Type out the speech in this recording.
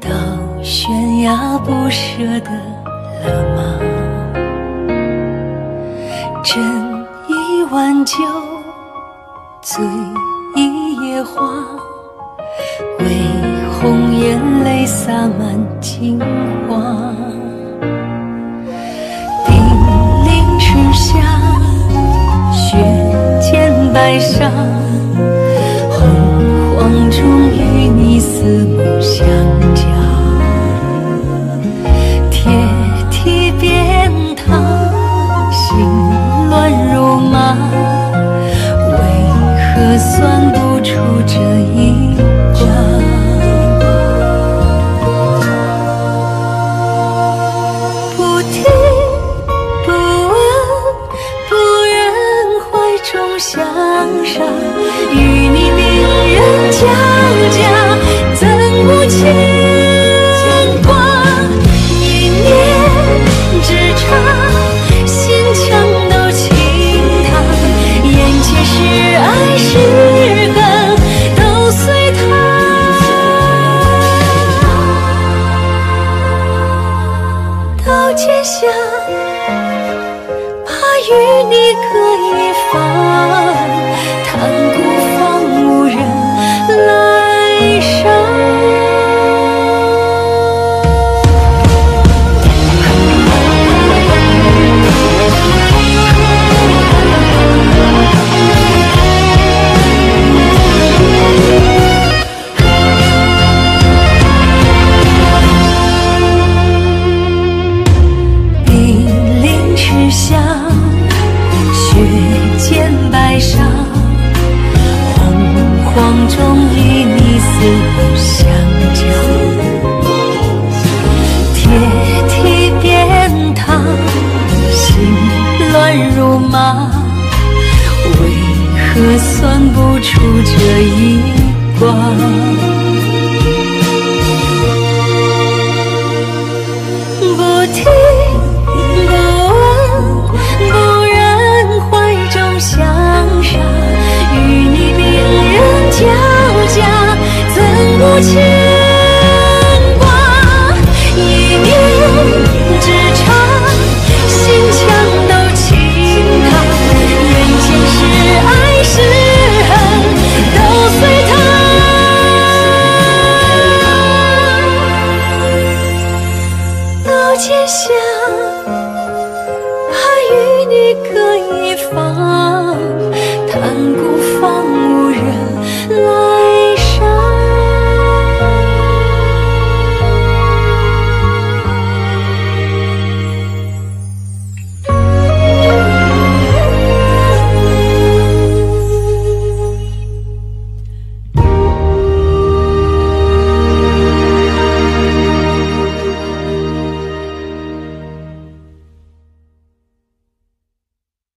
到悬崖不舍得了吗斟一碗酒醉一夜花为红颜泪洒满襟花。兵临池下血溅白纱四目相交。铁蹄鞭挞，心乱如麻，为何算不出这一卦？不听不问，不忍怀中相杀，下，怕与你各一方，溅白纱，洪荒中与你四目相交。铁蹄鞭挞，心乱如麻，为何算不出这一卦？天下怕与你各一方